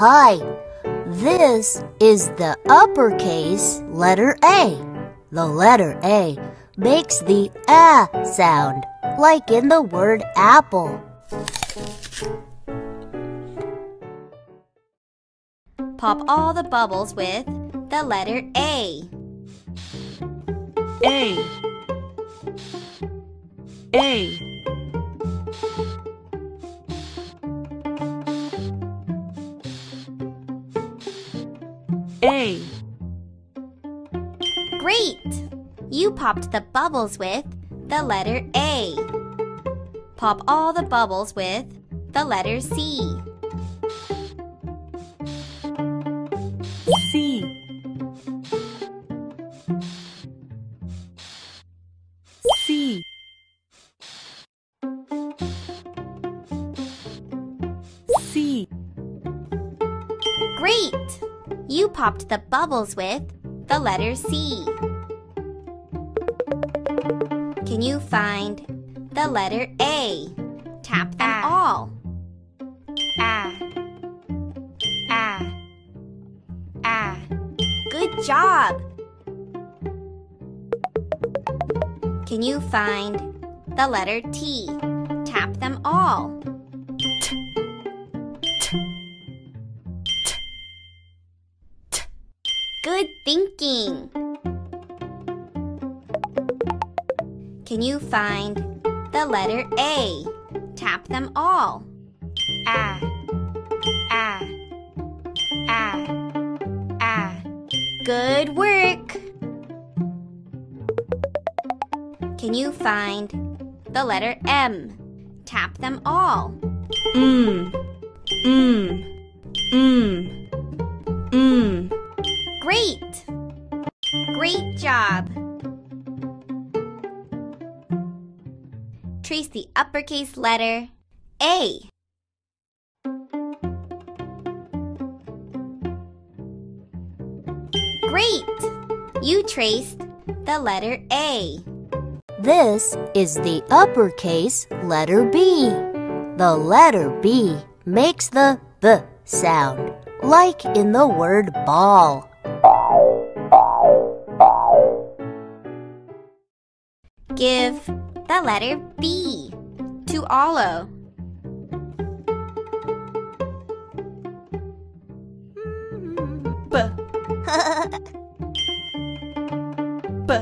Hi. This is the uppercase letter A. The letter A makes the A sound, like in the word apple. Pop all the bubbles with the letter A. A A A Great! You popped the bubbles with the letter A. Pop all the bubbles with the letter C. popped the bubbles with the letter C. Can you find the letter A? Tap them all. Ah. Ah. Ah. Good job! Can you find the letter T? Tap them all. Thinking. Can you find the letter A? Tap them all. Ah. Ah. Ah. Ah. Good work. Can you find the letter M? Tap them all. Mm Mm Mm Mm Great! Great job! Trace the uppercase letter A. Great! You traced the letter A. This is the uppercase letter B. The letter B makes the B sound, like in the word ball. Give the letter B to Ollo. B B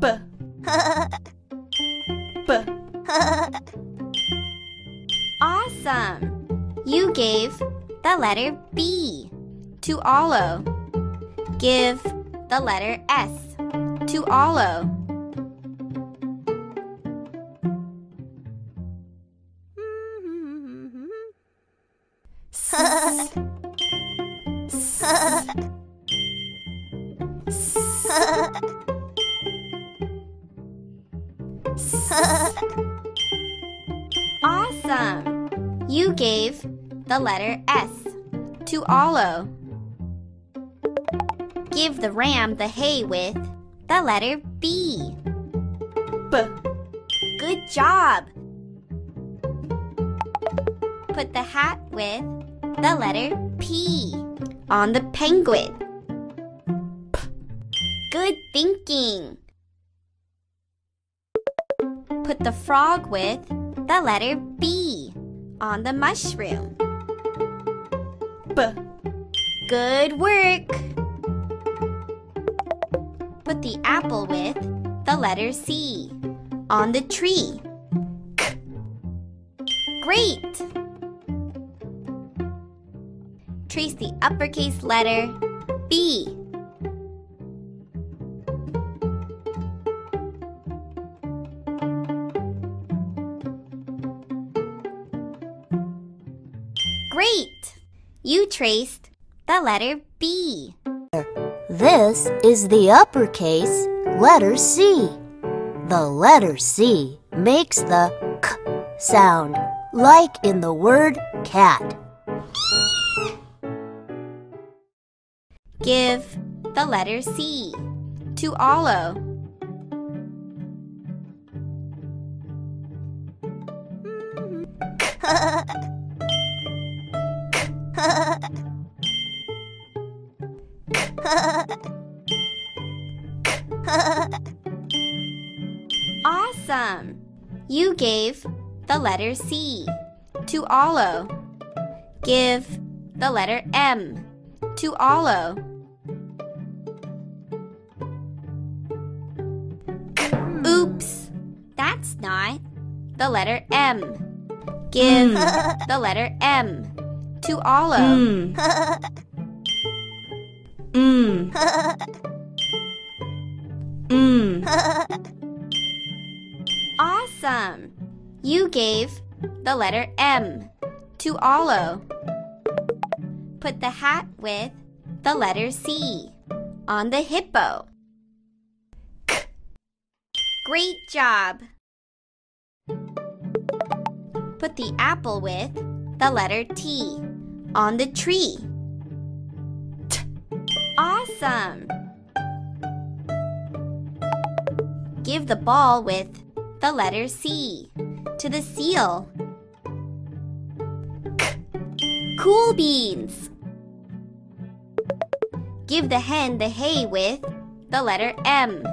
B B Awesome! You gave the letter B to Ollo. Give the letter S to Ollo. Awesome! You gave the letter S to Ollo. Give the ram the hay with the letter B. B Good job! Put the hat with the letter P on the penguin. P. Good thinking! Put the frog with the letter B on the mushroom. B Good work! Put the apple with the letter C on the tree. K. Great! Trace the uppercase letter B. Great! You traced the letter B. This is the uppercase letter C. The letter C makes the K sound, like in the word cat. Give the letter C to Ollo. You gave the letter C to Ollo. Give the letter M to Ollo. Oops! That's not the letter M. Give the letter M to Ollo. Mm. Mm. Mm. Awesome! You gave the letter M to Ollo. Put the hat with the letter C on the hippo. Great job! Put the apple with the letter T on the tree. Awesome! Give the ball with the letter C to the seal. K. Cool beans. Give the hen the hay with the letter M.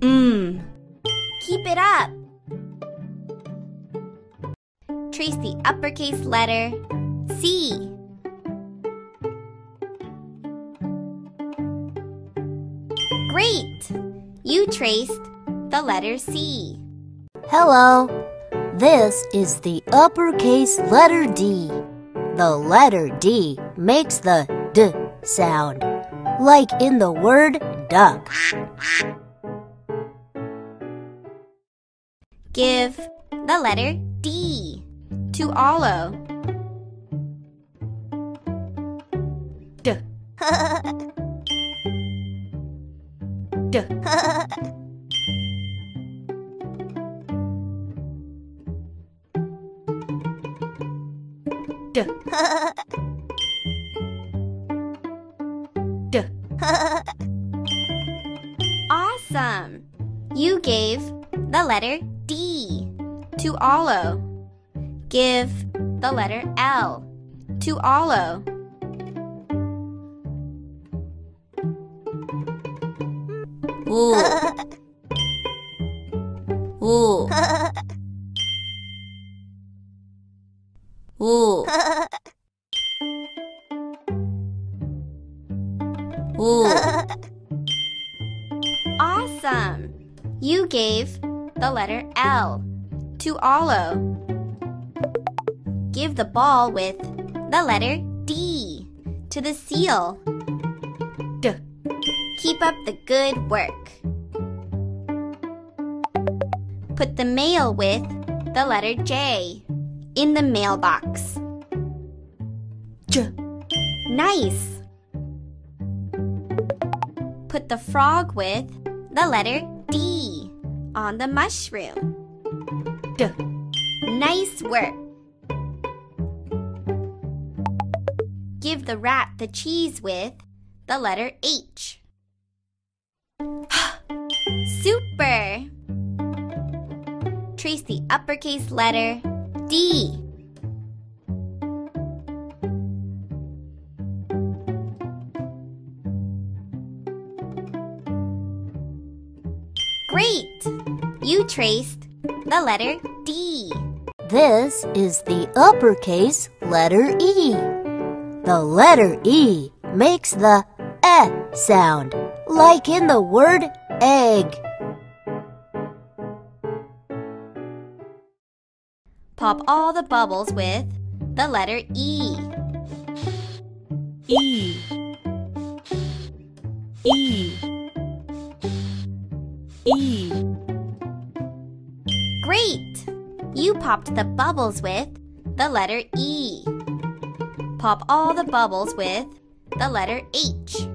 Mm. Keep it up. Trace the uppercase letter C. Great! You traced the letter C. Hello. This is the uppercase letter D. The letter D makes the D sound, like in the word duck. Give the letter D to Ollo. D. D. D. Awesome! You gave the letter D to Ollo. Give the letter L to Ollo. Ooh. Ooh. Ooh. Gave the letter L to Ollo. Give the ball with the letter D to the seal. D. Keep up the good work. Put the mail with the letter J in the mailbox. J. Nice! Put the frog with the letter D on the mushroom. D. Nice work! Give the rat the cheese with the letter H. Super! Trace the uppercase letter D. You traced the letter D. This is the uppercase letter E. The letter E makes the eh sound, like in the word egg. Pop all the bubbles with the letter E. E. E. E. Great! You popped the bubbles with the letter E. Pop all the bubbles with the letter H.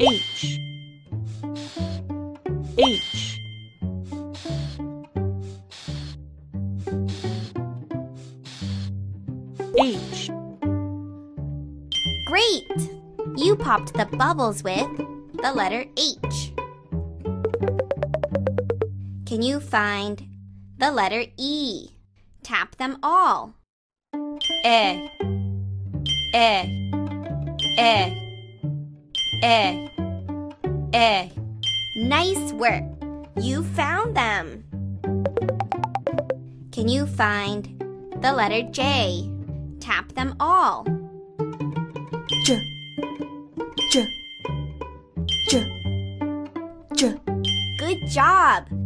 H. H. H. Great! You popped the bubbles with the letter H. Can you find the letter E. Tap them all. E, E, E, E, E. Nice work. You found them. Can you find the letter J? Tap them all. J, J, J, J. Good job.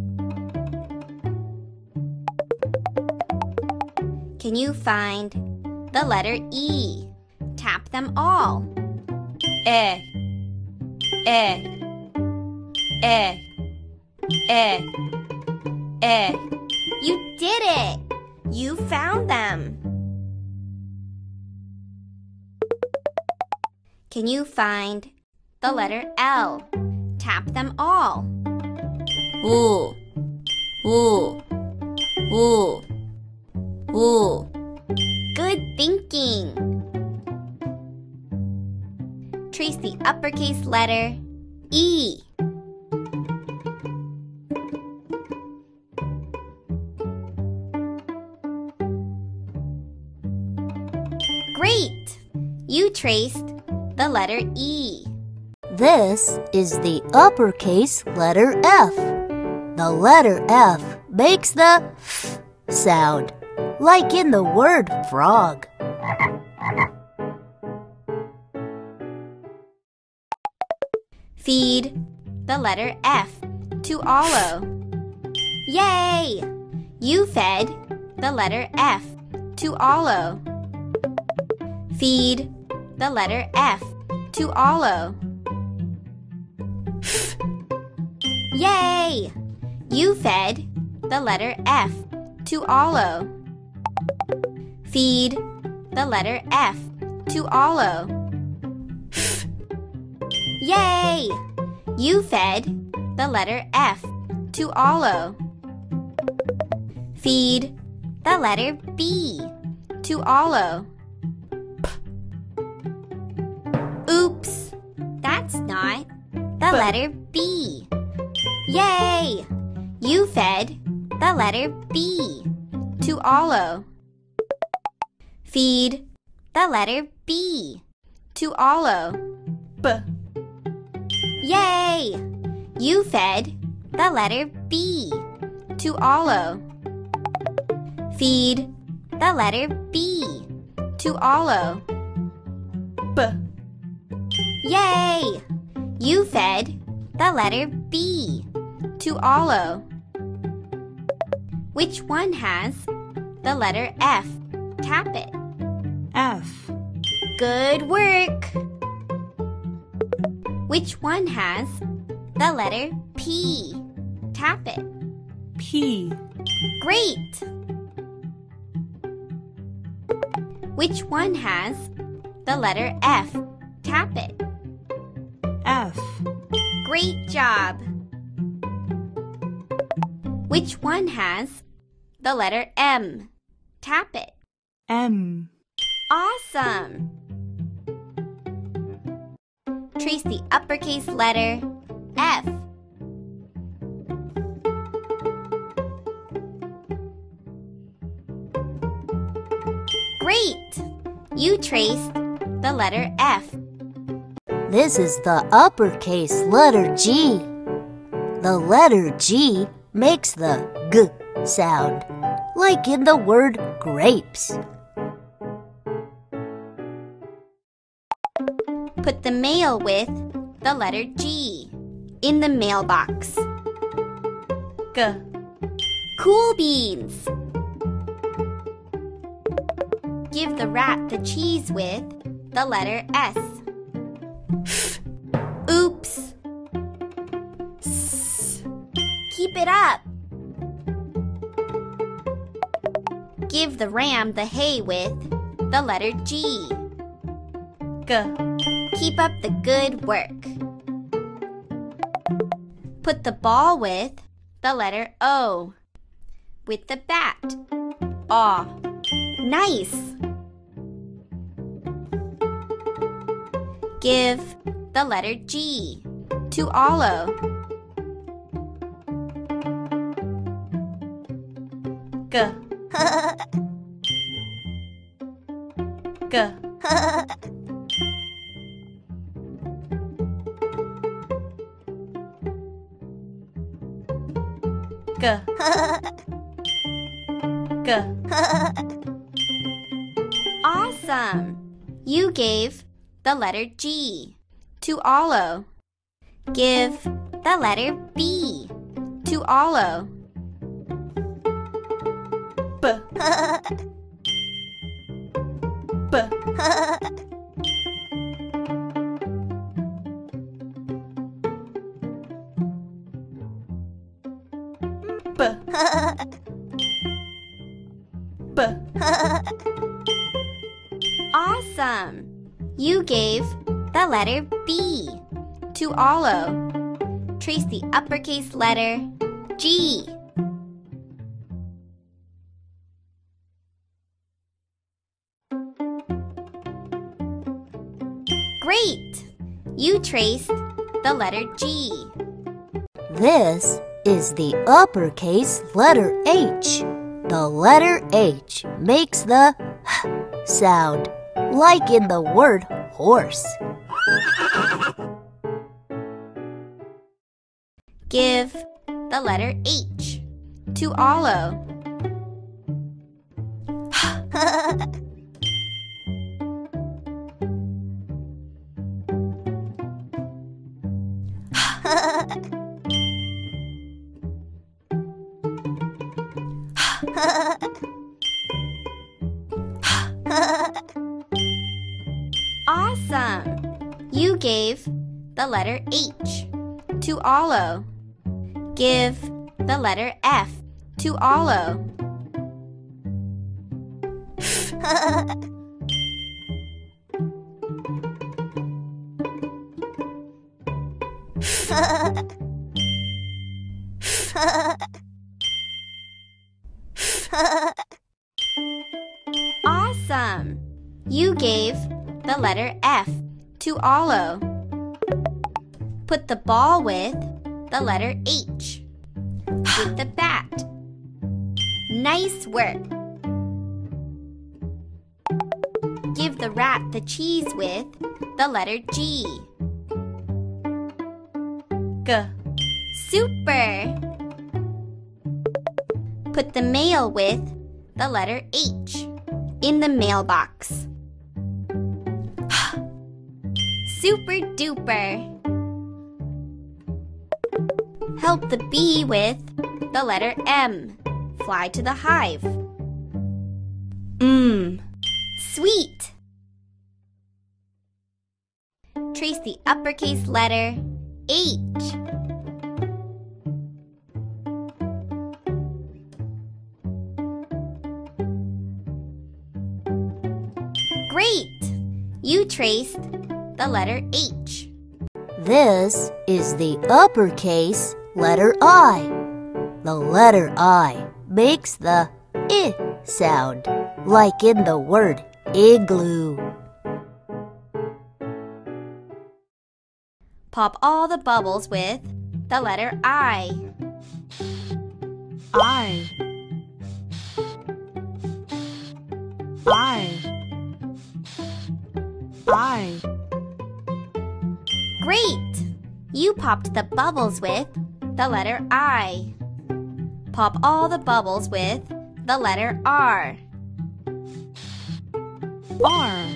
Can you find the letter E? Tap them all. E, E, E, E, E. You did it! You found them. Can you find the letter L? Tap them all. Ooh, ooh, ooh. 우. Good thinking. Trace the uppercase letter E. Great! You traced the letter E. This is the uppercase letter F. The letter F makes the f sound, like in the word frog. Feed the letter F to Ollo. Yay! You fed the letter F to Ollo. Feed the letter F to Ollo. Yay! You fed the letter F to Ollo. Feed the letter F to Ollo. Yay! You fed the letter F to Ollo. Feed the letter B to Ollo. Oops, that's not the letter B. Yay! You fed the letter B to Ollo. Feed the letter B to Ollo. B, Yay! You fed the letter B to Ollo. Feed the letter B to Ollo. B, Yay! You fed the letter B to Ollo. Which one has the letter F? Tap it. F, Good work! Which one has the letter P? Tap it. P, Great! Which one has the letter F? Tap it. F, Great job! Which one has the letter M? Tap it. M, Awesome! Trace the uppercase letter F. Great! You traced the letter F. This is the uppercase letter G. The letter G makes the g sound, like in the word grapes. Put the mail with the letter G in the mailbox. G, Cool beans. Give the rat the cheese with the letter S. Oops. S. Keep it up. Give the ram the hay with the letter G. G, Keep up the good work. Put the ball with the letter O. With the bat. A, Nice. Give the letter G to Ollo. G G G G Awesome! You gave the letter G to Ollo. Give the letter B to Ollo. B B B Awesome! You gave the letter B to Ollo. Trace the uppercase letter G. Great! You traced the letter G. This is the uppercase letter H. The letter H makes the sound, like in the word horse. Give the letter H to Ollo. The letter H to Ollo. Give the letter F to Ollo. Awesome! You gave the letter F to Ollo. Put the ball with the letter H with the bat. Nice work! Give the rat the cheese with the letter G. G Super! Put the mail with the letter H in the mailbox. Super duper! Help the bee with the letter M. Fly to the hive. M Sweet! Trace the uppercase letter H. Great! You traced the letter H. This is the uppercase letter I. The letter I makes the I sound, like in the word igloo. Pop all the bubbles with the letter I. I I I Great! You popped the bubbles with the letter I. Pop all the bubbles with the letter R. R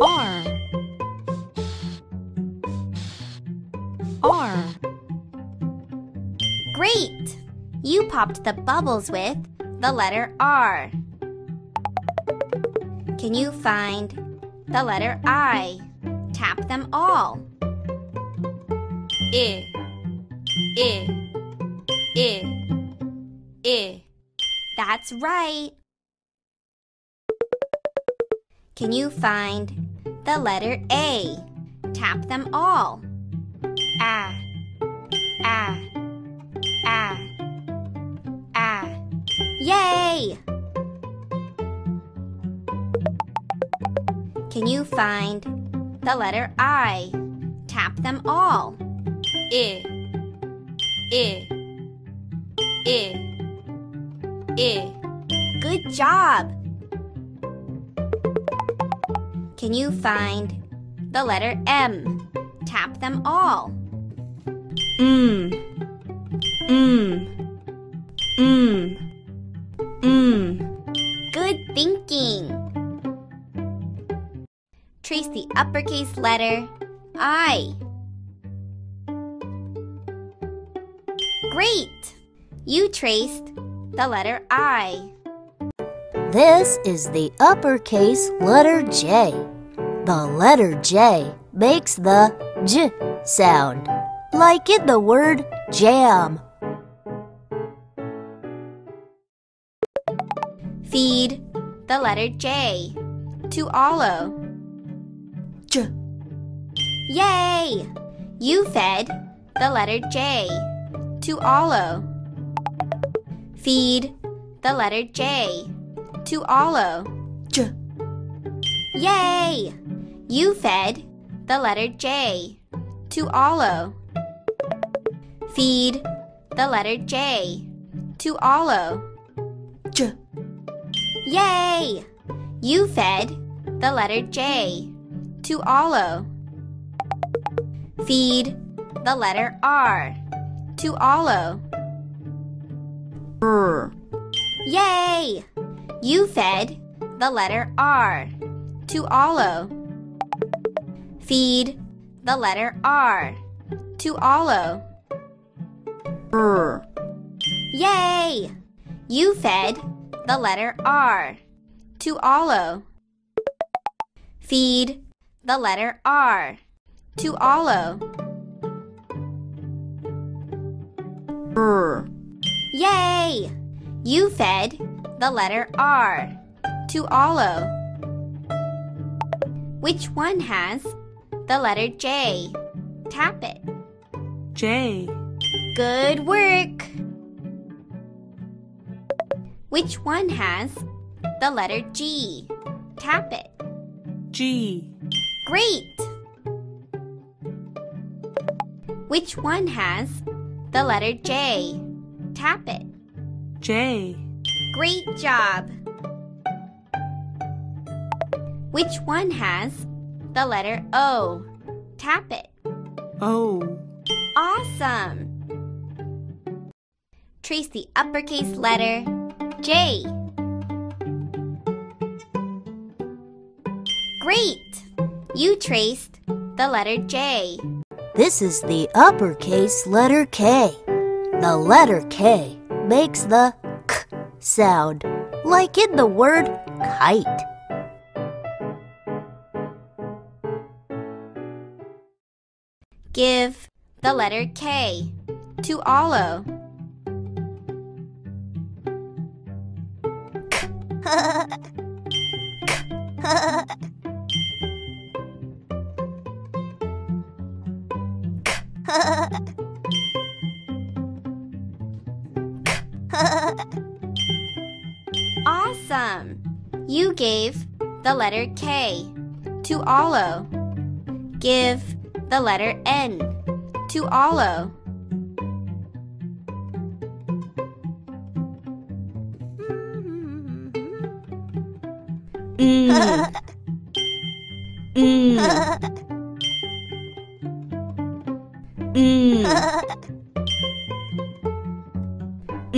R R Great! You popped the bubbles with the letter R. Can you find the letter I? Tap them all. I, I, I, I. That's right. Can you find the letter A? Tap them all. Ah, ah, ah, ah. Yay! Can you find the letter I? Tap them all. I, I, I. I. Good job. Can you find the letter M? Tap them all. M M M Mm. Good thinking. Trace the uppercase letter I. Great! You traced the letter I. This is the uppercase letter J. The letter J makes the J sound, like in the word jam. Feed the letter J to Ollo. J. Yay! You fed the letter J to Ollo. Feed the letter J to Ollo. J. Yay! You fed the letter J to Ollo. Feed the letter J to Ollo. J. Yay! You fed the letter J to Ollo. Feed the letter R to Ollo. R. Yay! You fed the letter R to Ollo. Feed the letter R to Ollo. R. Yay! You fed the letter R to Ollo. Feed the letter R to Ollo. R. Yay! You fed the letter R to Ollo. Which one has the letter J? Tap it. J. Good work! Which one has the letter G? Tap it. G. Great! Which one has the letter J? Tap it. J. Great job! Which one has the letter O? Tap it. O. Awesome! Trace the uppercase letter J. Great! You traced the letter J. This is the uppercase letter K. The letter K makes the K sound, like in the word kite. Give the letter K to Ollo. Awesome! You gave the letter K to Ollo. Give the letter N to Ollo. Mm. Mm.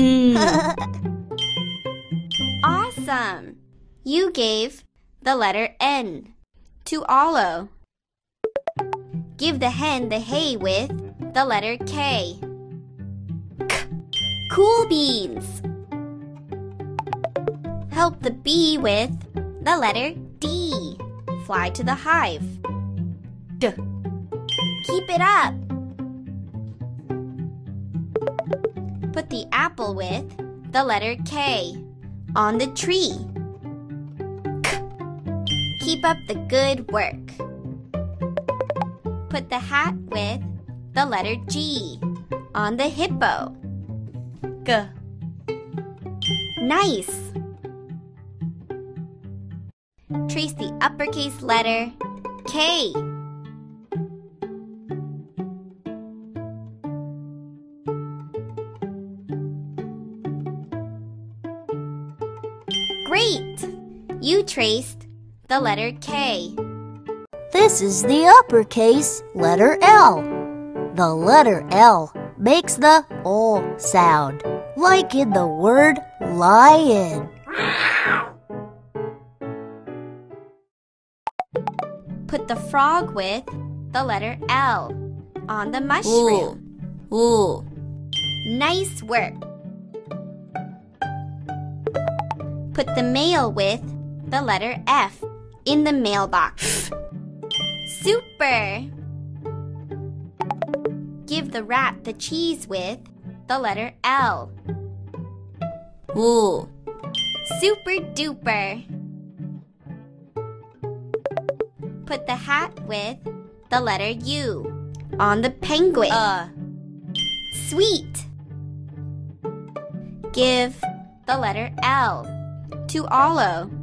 Mm. Awesome! You gave the letter N to Ollo. Give the hen the hay with the letter K. Cool beans! Help the bee with the letter D. Fly to the hive. D. Keep it up. The apple with the letter K on the tree. Keep up the good work. Put the hat with the letter G on the hippo. G. Nice! Trace the uppercase letter K. You traced the letter K. This is the uppercase letter L. The letter L makes the O sound, like in the word lion. Put the frog with the letter L on the mushroom. Ooh. Ooh. Nice work. Put the mail with the letter F in the mailbox. Super! Give the rat the cheese with the letter L. Ooh. Super duper! Put the hat with the letter U on the penguin. Uh. Sweet! Give the letter L to Ollo.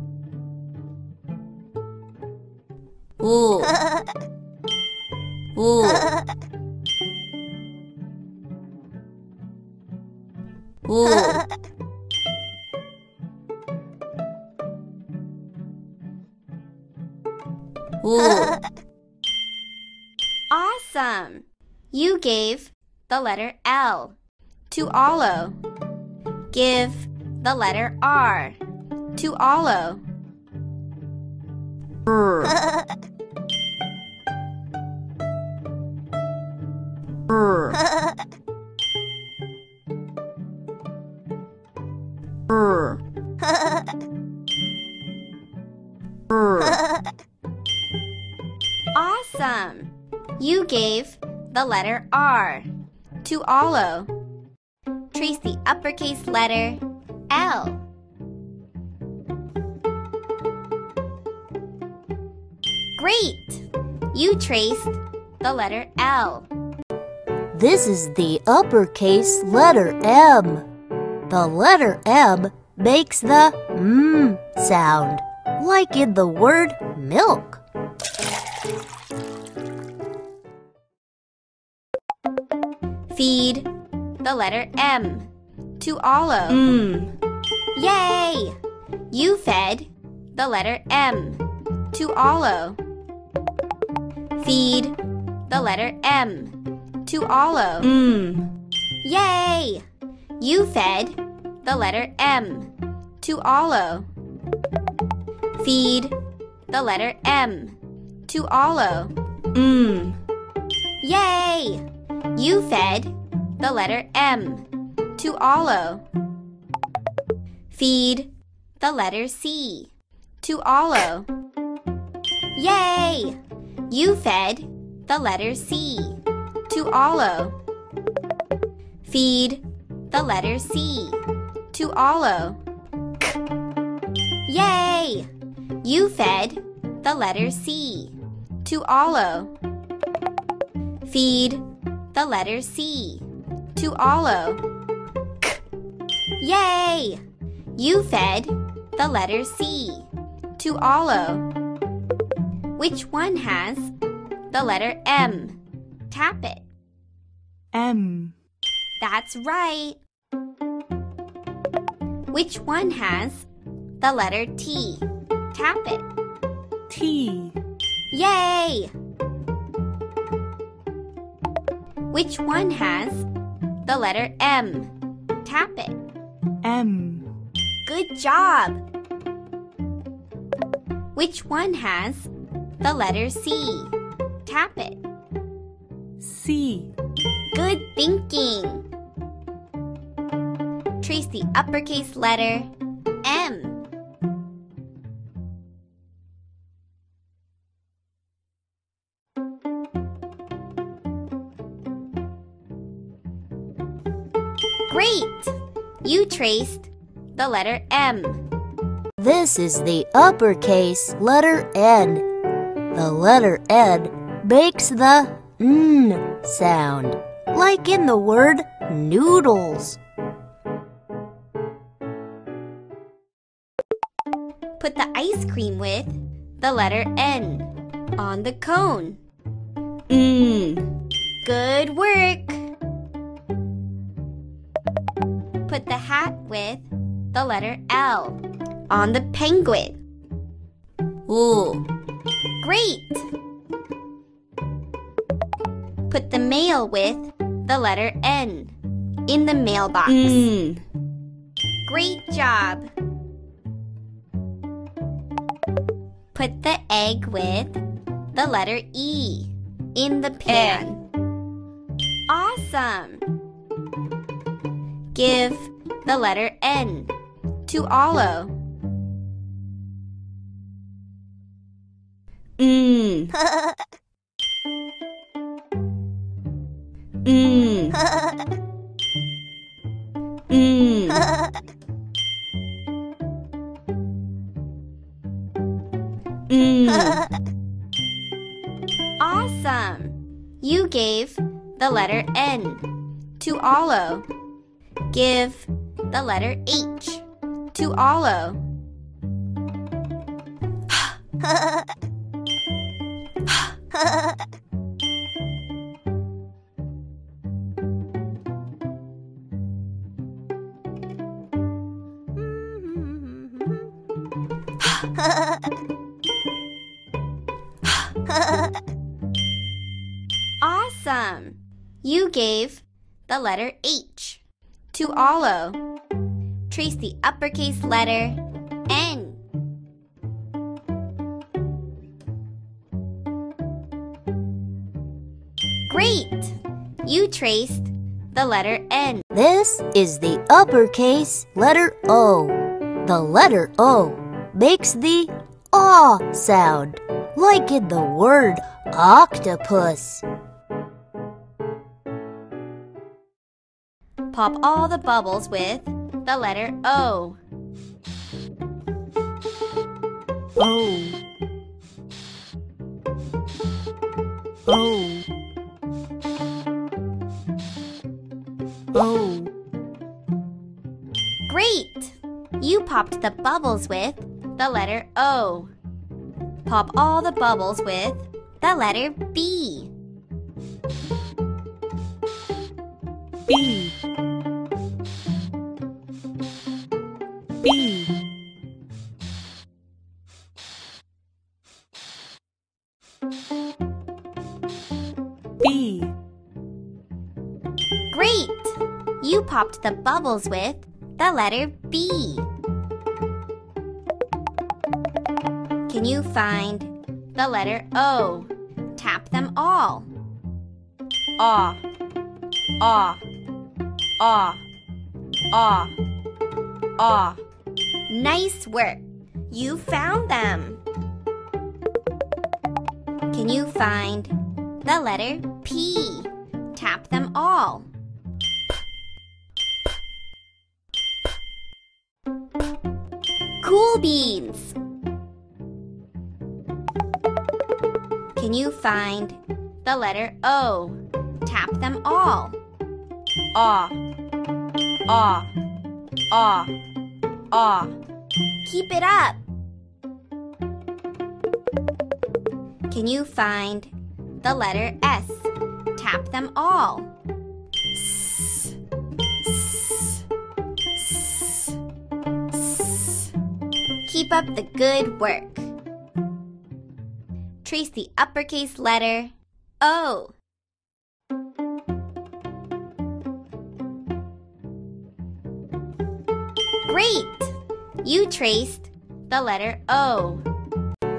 Ooh. Ooh. Ooh. Ooh. Awesome! You gave the letter L to Ollo. Give the letter R to Ollo. Awesome! You gave the letter R to Ollo. Trace the uppercase letter L. Great! You traced the letter L. This is the uppercase letter M. The letter M makes the M sound, like in the word milk. Feed the letter M to Ollo. Mmm. Yay! You fed the letter M to Ollo. Feed the letter M to Ollo. Mmm. Yay! You fed the letter M to Ollo. Feed the letter M to Ollo. Mmm. Yay! You fed the letter M to Ollo. Feed the letter C to Ollo. Yay! You fed the letter C to Ollo. Feed the letter C to Ollo. Yay! You fed the letter C to Ollo. Feed the letter C to Ollo. Yay! You fed the letter C to Ollo. Which one has the letter M? Tap it. M. That's right. Which one has the letter T? Tap it. T. Yay! Which one has the letter M? Tap it. M. Good job! Which one has the letter C? Tap it. C. Good thinking! Trace the uppercase letter M. Great! You traced the letter M. This is the uppercase letter N. The letter N makes the N sound, like in the word noodles. Put the ice cream with the letter N on the cone. Mmm. Good work! Put the hat with the letter L on the penguin. O. Great! Put the mail with the letter N in the mailbox. N. Great job! Put the egg with the letter E in the pan. Awesome! Give the letter N to Ollo. Awesome! You gave the letter N to Ollo. Give the letter H to Ollo. Awesome! You gave the letter H to Ollo. Trace the uppercase letter You traced the letter N. This is the uppercase letter O. The letter O makes the aw sound, like in the word octopus. Pop all the bubbles with the letter O. O. O. O. Great! You popped the bubbles with the letter O. Pop all the bubbles with the letter. B. B. popped the bubbles with the letter B. Can you find the letter O? Tap them all. Ah. Ah. Ah. Ah. Ah. Nice work! You found them. Can you find the letter P? Tap them all. Cool beans! Can you find the letter O? Tap them all. Ah. Ah. Ah. Ah. Keep it up. Can you find the letter S? Tap them all. Keep up the good work. Trace the uppercase letter O. Great! You traced the letter O.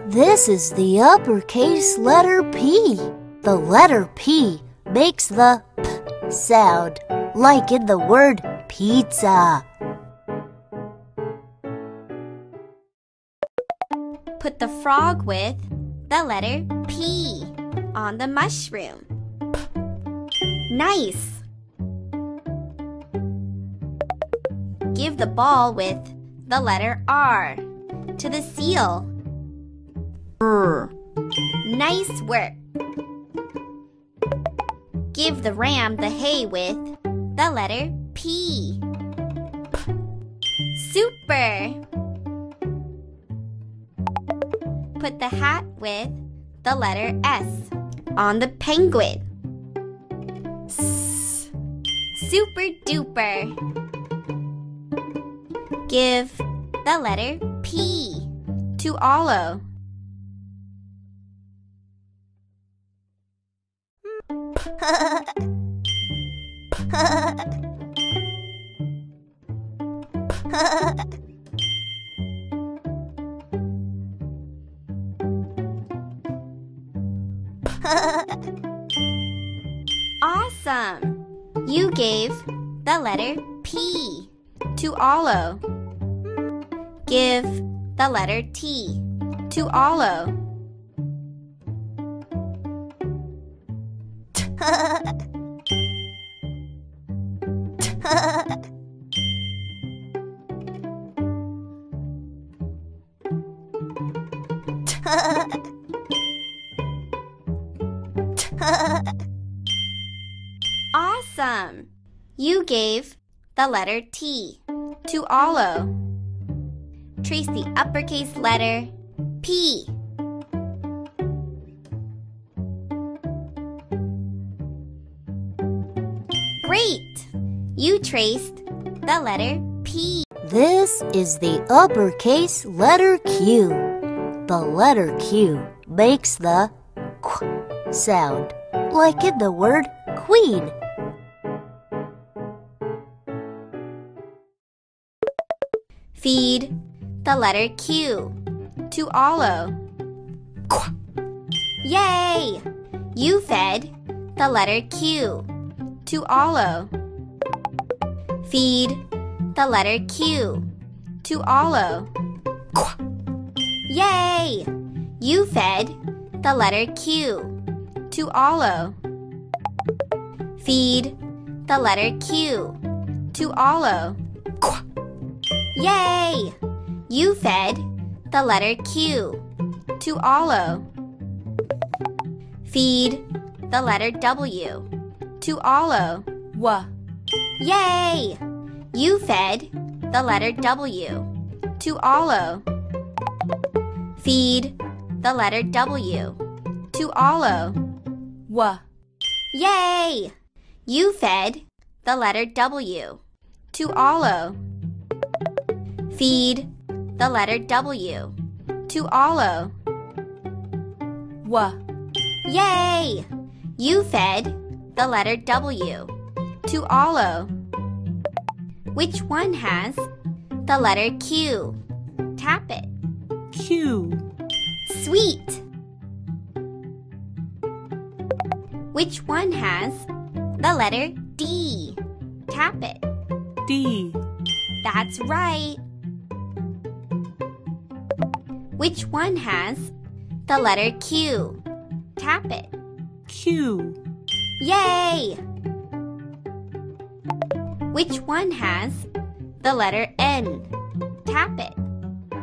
This is the uppercase letter P. The letter P makes the p sound, like in the word pizza. Put the frog with the letter P on the mushroom. Nice! Give the ball with the letter R to the seal. R. Nice work! Give the ram the hay with the letter P. Super! Put the hat with the letter S on the penguin. S. Super duper! Give the letter P. To Ollo. Awesome! You gave the letter P to Ollo. Give the letter T to Ollo. Gave the letter T to Ollo. Trace the uppercase letter P. Great! You traced the letter P. This is the uppercase letter Q. The letter Q makes the qu sound, like in the word queen. Feed the letter Q to Ollo. Yay! You fed the letter Q to Ollo. Feed the letter Q to Ollo. Yay! You fed the letter Q to Ollo. Feed the letter Q to Ollo. Yay! You fed the letter Q to Ollo. Feed the letter W to Ollo. W. Yay! You fed the letter W to Ollo. Feed the letter W to Ollo. W. Yay! You fed the letter W to Ollo. Feed the letter W to Ollo. W. Yay! You fed the letter W to Ollo. Which one has the letter Q? Tap it. Q. Sweet! Which one has the letter D? Tap it. D. That's right. Which one has the letter Q? Tap it. Q. Yay! Which one has the letter N? Tap it.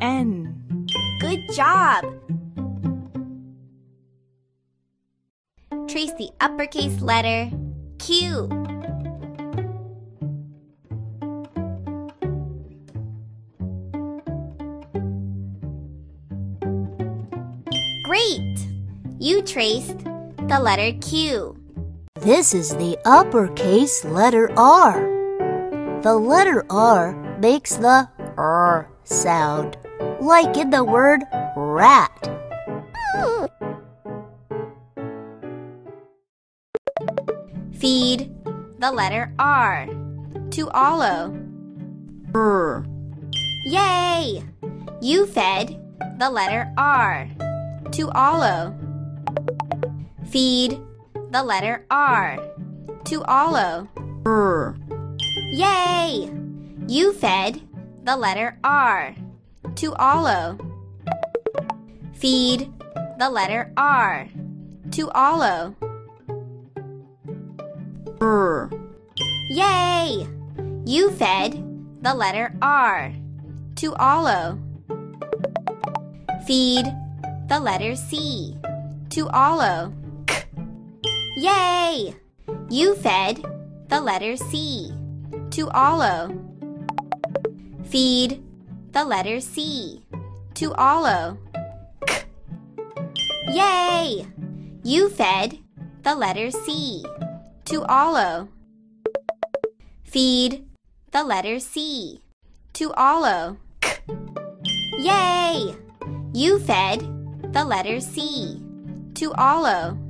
N. Good job! Trace the uppercase letter Q. You traced the letter Q. This is the uppercase letter R. The letter R makes the R sound, like in the word rat. Feed the letter R to Ollo. R. Yay! You fed the letter R to Ollo. Feed the letter R to Ollo. R. Yay! You fed the letter R to Ollo. Feed the letter R to Ollo. R. Yay! You fed the letter R to Ollo. Feed the letter C to Ollo. Yay! You fed the letter C to Ollo. Feed the letter C to Ollo. Yay! You fed the letter C to Ollo. Feed the letter C to Ollo. Yay! You fed the letter C to Ollo.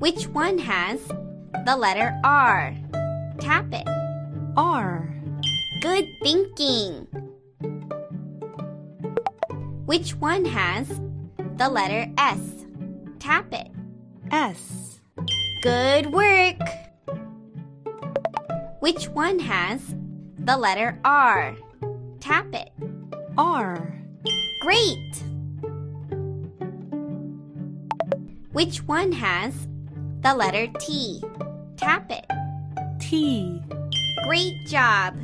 Which one has the letter R? Tap it. R. Good thinking. Which one has the letter S? Tap it. S. Good work. Which one has the letter R? Tap it. R. Great. Which one has the letter T? Tap it. T. Great job.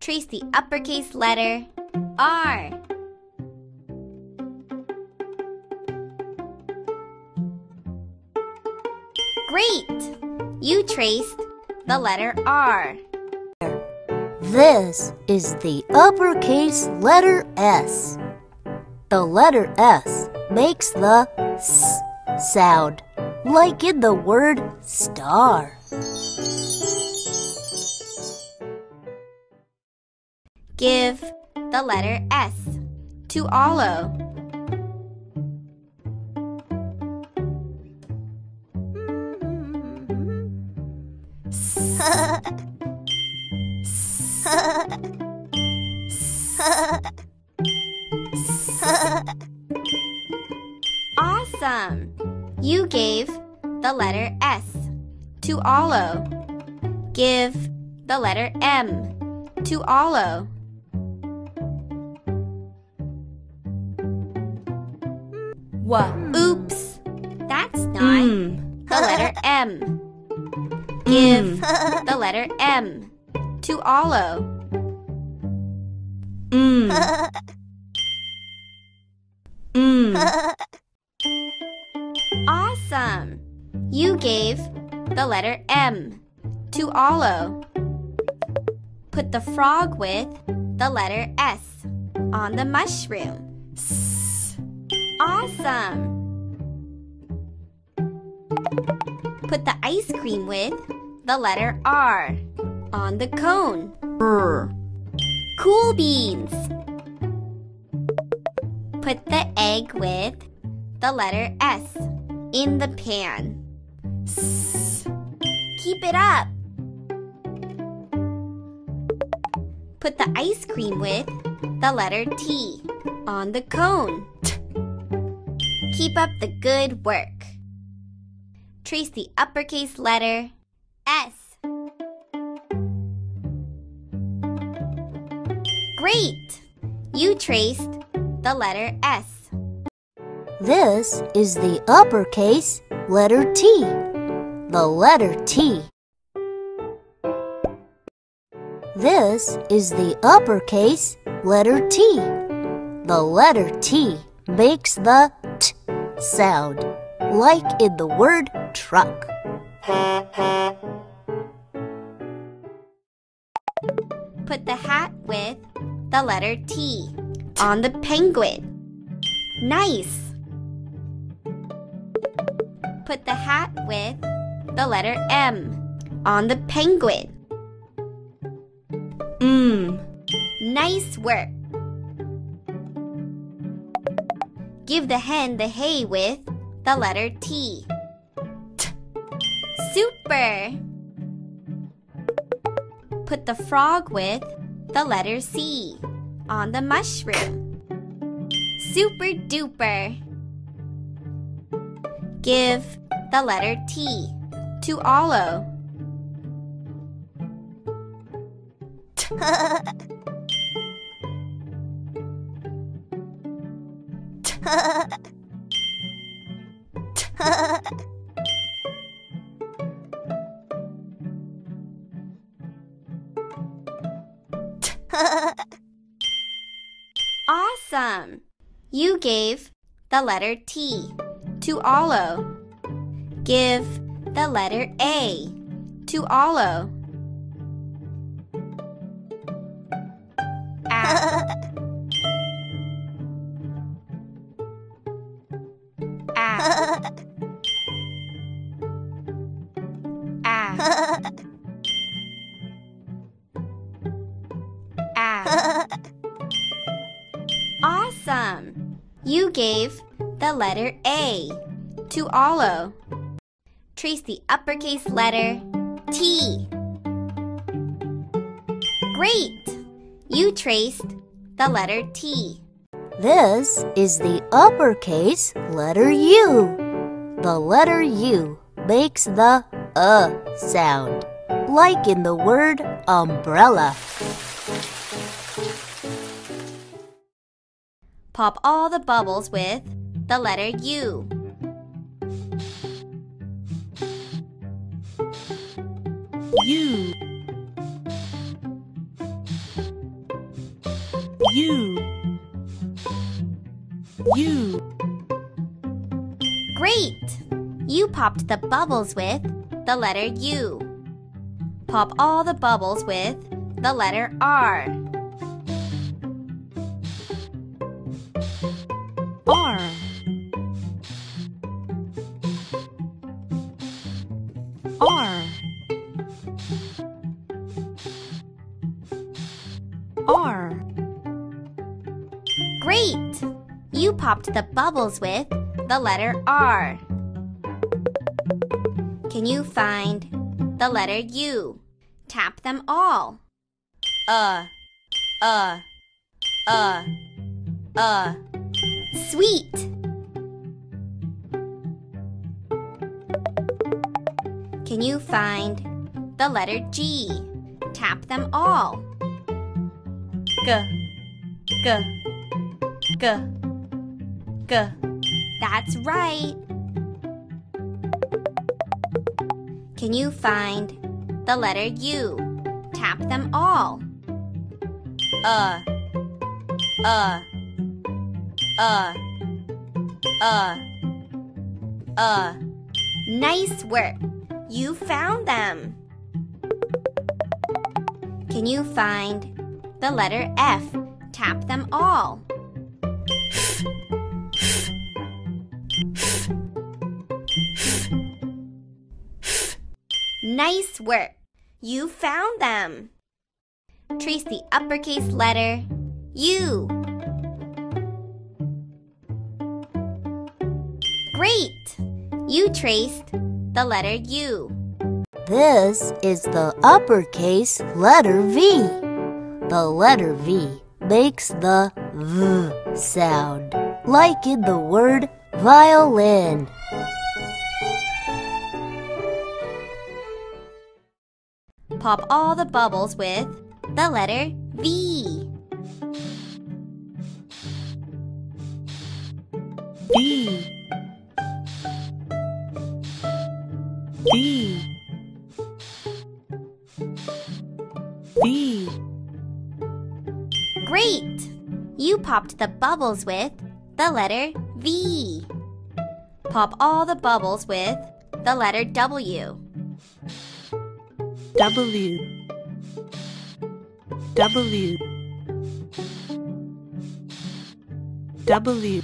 Trace the uppercase letter R. Great! You traced the letter R. This is the uppercase letter S. The letter S makes the S sound, like in the word star. Give the letter S to Ollo. You gave the letter S to Ollo. Give the letter M to Ollo. W. Oops! That's not Mm. the letter M. Give the letter M to Ollo. Mm. Mm. Awesome! You gave the letter M to Ollo. Put the frog with the letter S on the mushroom. S. Awesome! Put the ice cream with the letter R on the cone. R. Cool beans. Put the egg with the letter S in the pan. Keep it up. Put the ice cream with the letter T on the cone. Keep up the good work. Trace the uppercase letter S. Great! You traced the letter S. This is the uppercase letter T. The letter T. This is the uppercase letter T. The letter T makes the T sound, like in the word truck. Put the hat with the letter T on the penguin. Nice! Put the hat with the letter M on the penguin. Mm. Nice work! Give the hen the hay with the letter T. T. Super! Put the frog with the letter C on the mushroom. Super duper! Give the letter T to Ollo. Awesome! You gave the letter T to Ollo. Give the letter A to Ollo. Ah. Ah. Ah. Ah. Awesome! You gave the letter A to Ollo. Trace the uppercase letter T. Great! You traced the letter T. This is the uppercase letter U. The letter U makes the uh sound, like in the word umbrella. Pop all the bubbles with the letter U. U U U Great! You popped the bubbles with the letter U. Pop all the bubbles with the letter R. R R R Great! You popped the bubbles with the letter R. Can you find the letter U? Tap them all. Uh, uh, uh, uh. Sweet! Can you find the letter G? Tap them all. G G G G That's right. Can you find the letter U? Tap them all. Uh, uh, uh, uh, uh. Nice work. You found them. Can you find the letter F? Tap them all. Nice work. You found them. Trace the uppercase letter U. Great! You traced the letter U. This is the uppercase letter V. The letter V makes the V sound, like in the word violin. Pop all the bubbles with the letter V. V popped the bubbles with the letter V. Pop all the bubbles with the letter W. W W W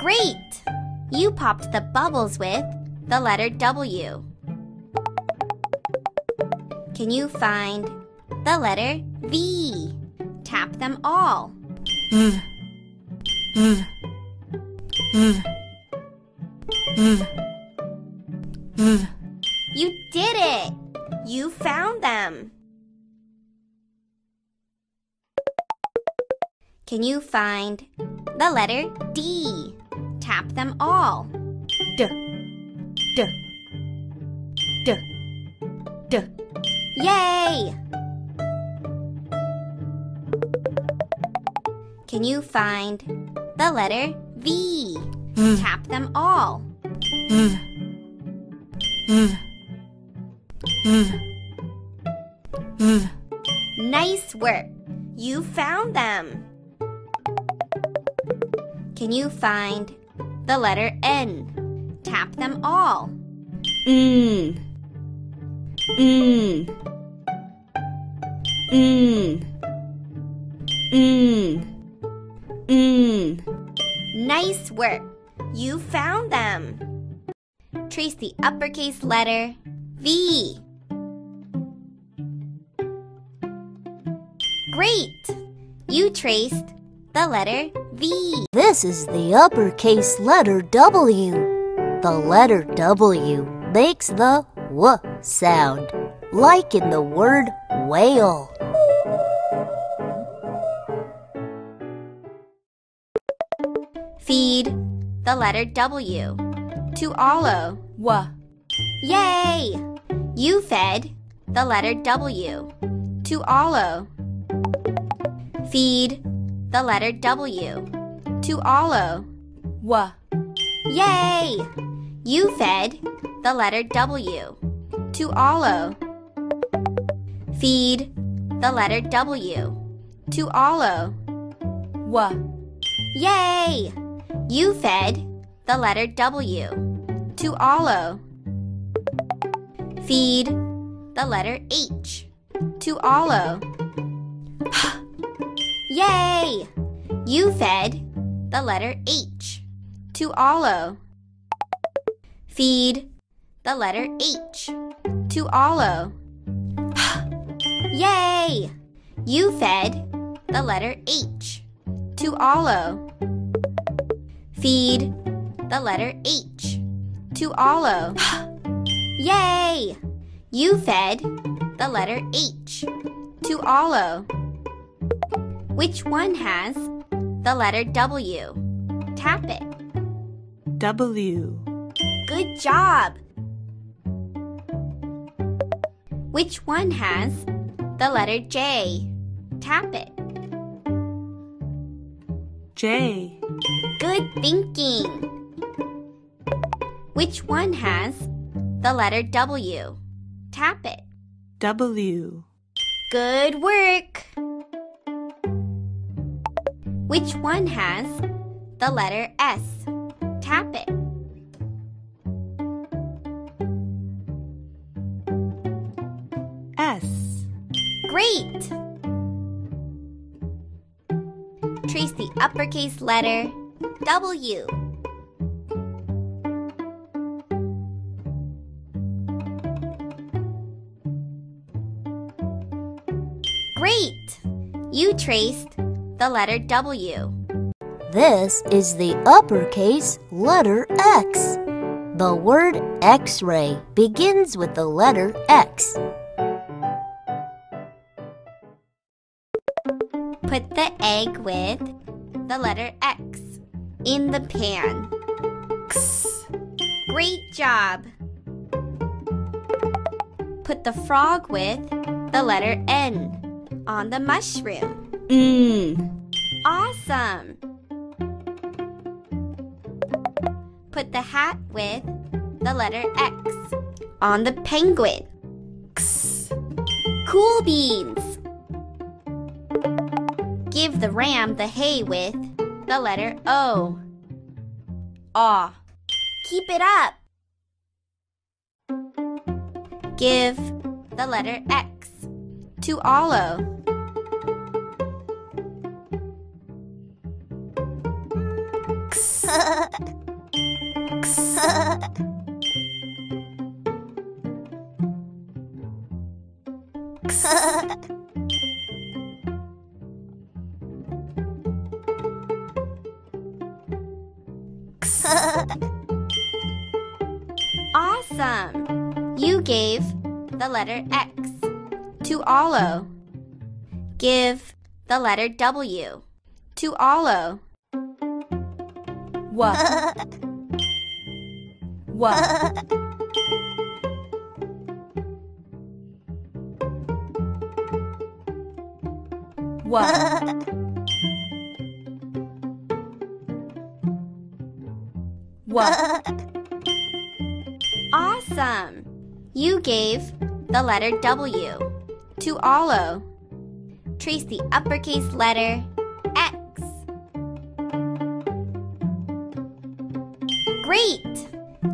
Great! You popped the bubbles with the letter W. Can you find the letter V? Tap them all. V V V V V You did it! You found them. Can you find the letter D? Tap them all. D D D D Yay! Can you find the letter V? V Tap them all. V V Nice work! You found them. Can you find the letter N? Tap them all. N N N N N Nice work! You found them. Trace the uppercase letter V. Great! You traced the letter V. This is the uppercase letter W. The letter W makes the W sound, like in the word whale. The letter W. To Ollo. wa, Yay! You fed the letter W. To Ollo. Feed the letter W. To Ollo. wa, Yay! You fed the letter W. To Ollo. Feed the letter W. To Ollo. wa, Yay! You fed the letter W. To Ollo. Feed the letter H. To Ollo. Yay! You fed the letter H. To Ollo. Feed the letter H. To Ollo. Yay! You fed the letter H. To Ollo. Feed the letter H. To Ollo. Yay! You fed the letter H. To Ollo. Which one has the letter W? Tap it. W, Good job! Which one has the letter J? Tap it. J, Good thinking! Which one has the letter W? Tap it. W, Good work! Which one has the letter S? Tap it. S, Great! Trace the uppercase letter W. Great! You traced the letter W. This is the uppercase letter X. The word X ray begins with the letter X. Put the egg with the letter X in the pan. Great job! Put the frog with the letter N on the mushroom. N, Awesome! Put the hat with the letter X on the penguin. X, Cool beans! Give the ram the hay with the letter O. A, Keep it up. Give the letter X to Ollo. X, the letter X to Ollo. Give the letter W to Ollo. wa, wa, wa, wa, Awesome! You gave the letter W to Ollo. Trace the uppercase letter X. Great!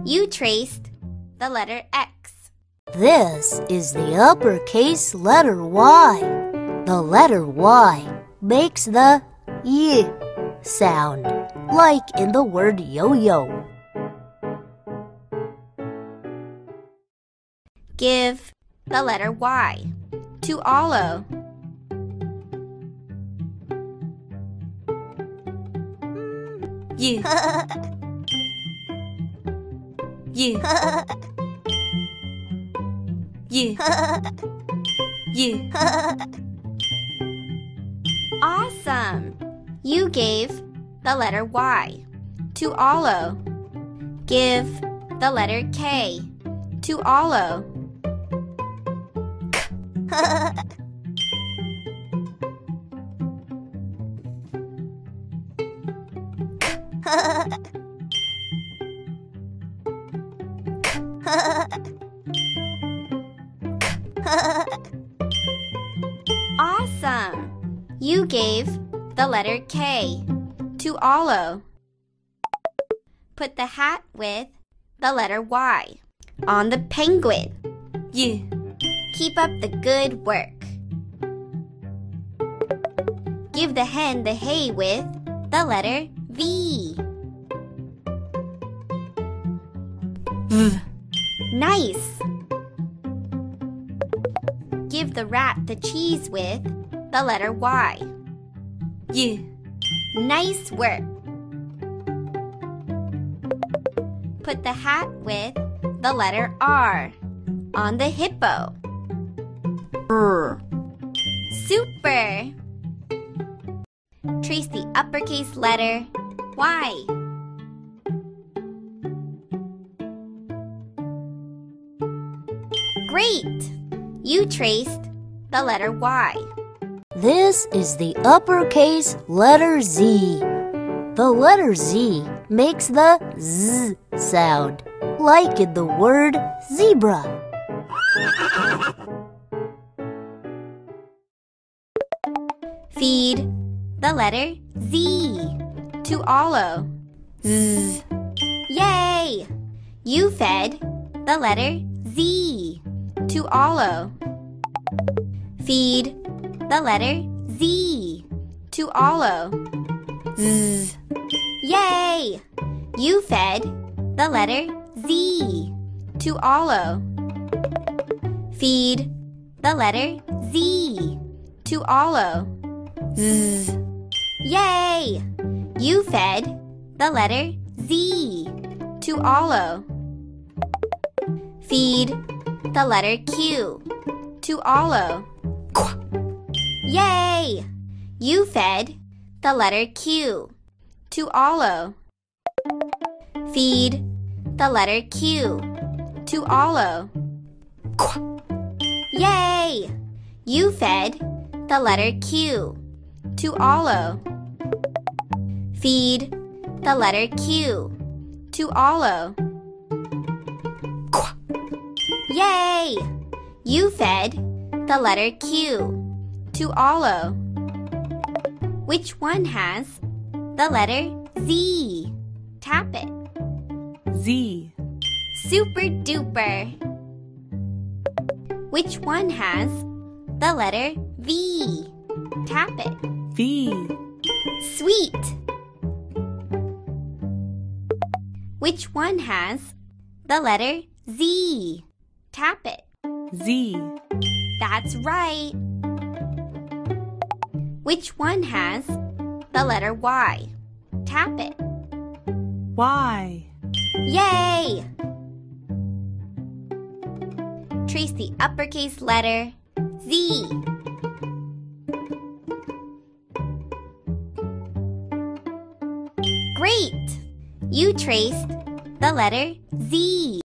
You traced the letter X. This is the uppercase letter Y. The letter Y makes the Y sound, like in the word yo yo. Give the letter Y to Ollo. U U U U Awesome! You gave the letter Y to Ollo. Give the letter K to Ollo. Awesome! You gave the letter K to Ollo. Put the hat with the letter Y on the penguin. U Keep up the good work. Give the hen the hay with the letter V. V Nice! Give the rat the cheese with the letter Y. U Nice work! Put the hat with the letter R on the hippo. Super! Trace the uppercase letter Y. Great! You traced the letter Y. This is the uppercase letter Z. The letter Z makes the Z sound, like in the word zebra. Feed the letter Z to Ollo. Z Yay! You fed the letter Z to Ollo. Feed the letter Z to Ollo. Z Yay! You fed the letter Z to Ollo. Feed the letter Z to Ollo. Z Yay! You fed the letter Z to Ollo. Feed the letter Q to Ollo. Yay! You fed the letter Q to Ollo. Feed the letter Q to Ollo. Yay! You fed the letter Q to Ollo. Feed the letter Q to Ollo. Yay! You fed the letter Q to Ollo. Which one has the letter Z? Tap it. Z Super duper. Which one has the letter V? Tap it. V Sweet. Which one has the letter Z? Tap it. Z That's right. Which one has the letter Y? Tap it. Y Yay! Trace the uppercase letter Z. Great! You traced the letter Z.